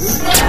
Yes.